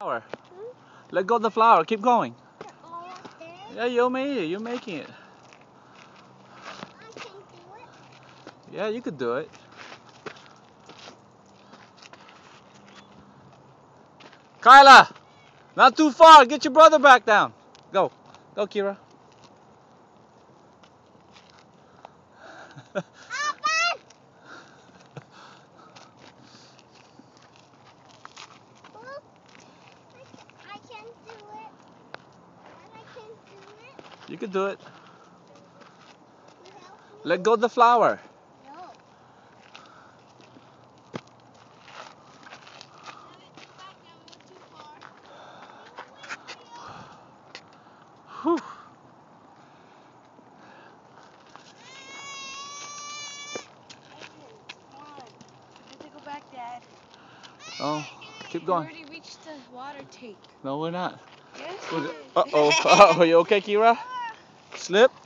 Flower. Let go of the flower. Keep going. Yeah, you made it. You're making it. It. Yeah, you could do it. Kyla, not too far. Get your brother back down. Go. Go, Kira. Papa! Look, I, I can do it. And I can do it. You could do it. You help me? Let go of the flower. No. Whew. We have to go back, Dad. Oh, keep We going. already reached the water tank. No, we're not. Yes. Uh oh. Uh oh. You okay, Kira? Slip.